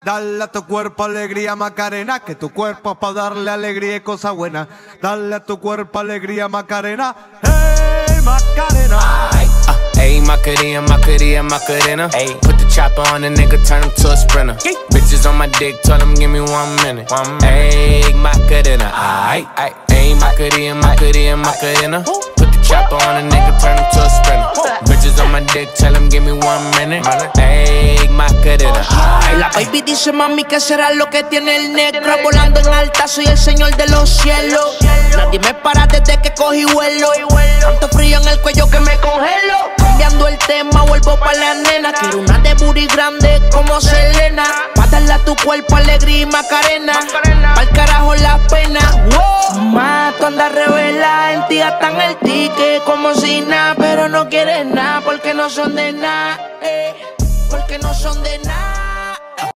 Dale a tu cuerpo alegría Macarena, que tu cuerpo es para darle alegría y cosa buena. Dale a tu cuerpo alegría Macarena, hey Macarena. Ayy, Macarena, Macarena, Macarena. Ayy, put the chopper on the nigga, turn him to a sprinter. Bitches on my dick, tell him give me one minute. One minute. Ayy, Macarena, aight. Ayy, Macarena, Macarena, Macarena. My tell him give me one minute. Aight. La baby dice mami que será lo que tiene el negro Volando en alta soy el señor de los cielos. Nadie me para desde que cogí vuelo. Tanto frío en el cuello que me congelo. Cambiando el tema vuelvo pa' la nena. Quiero una de booty grande como Selena. Pa' a tu cuerpo alegría y macarena. Pa'l carajo la pena. Wow. Ma, tú andas revela En ti gastan el ticket como si nada Pero no quieres nada porque no son de nada eh, Porque no son de nada